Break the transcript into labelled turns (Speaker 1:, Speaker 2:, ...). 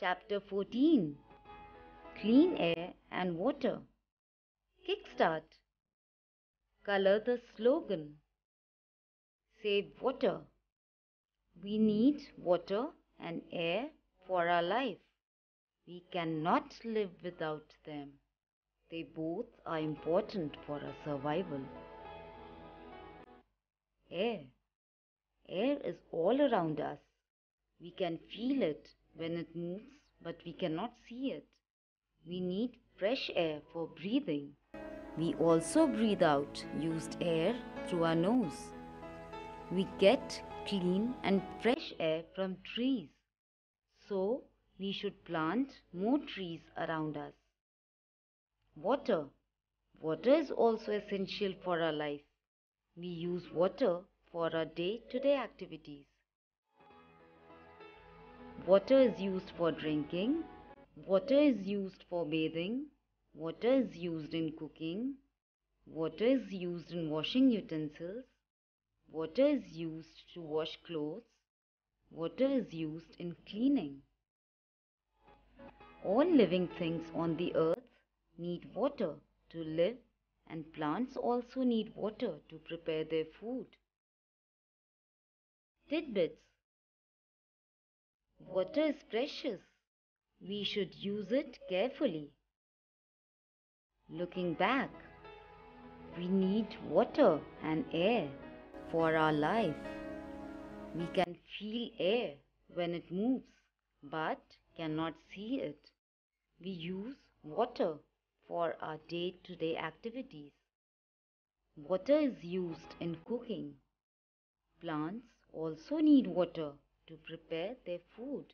Speaker 1: Chapter 14 Clean Air and Water. Kickstart. Color the slogan. Save water. We need water and air for our life. We cannot live without them. They both are important for our survival. Air. Air is all around us. We can feel it when it moves, but we cannot see it. We need fresh air for breathing. We also breathe out used air through our nose. We get clean and fresh air from trees. So, we should plant more trees around us. Water. Water is also essential for our life. We use water for our day to day activities. Water is used for drinking. Water is used for bathing. Water is used in cooking. Water is used in washing utensils. Water is used to wash clothes. Water is used in cleaning. All living things on the earth need water to live, and plants also need water to prepare their food. Tidbits Water is precious. We should use it carefully. Looking back, we need water and air for our life. We can feel air when it moves, but cannot see it. We use water for our day to day activities. Water is used in cooking. Plants also need water to prepare their food.